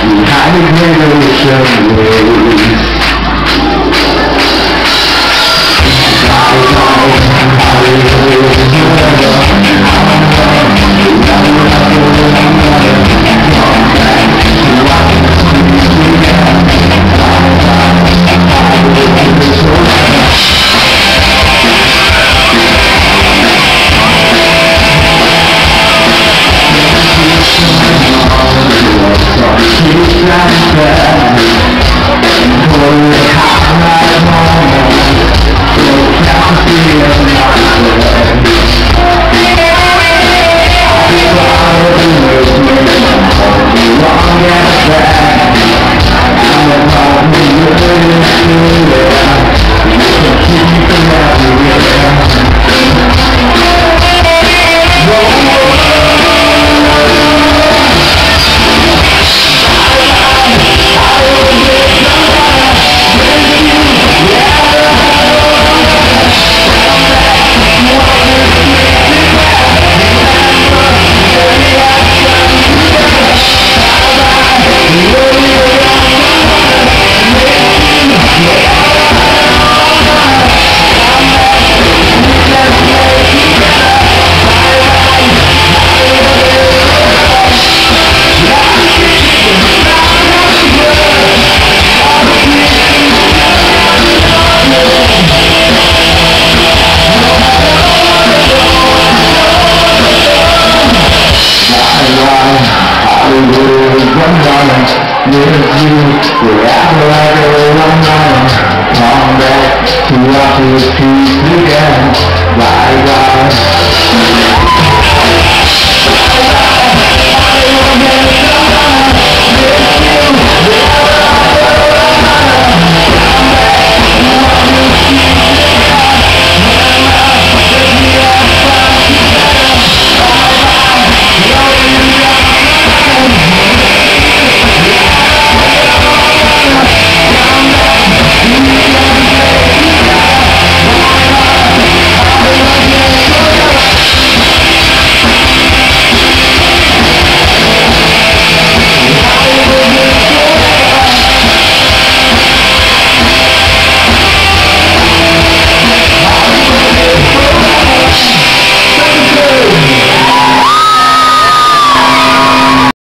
Behind the great ocean waves with you. Forever I go on Come back to our peace again bye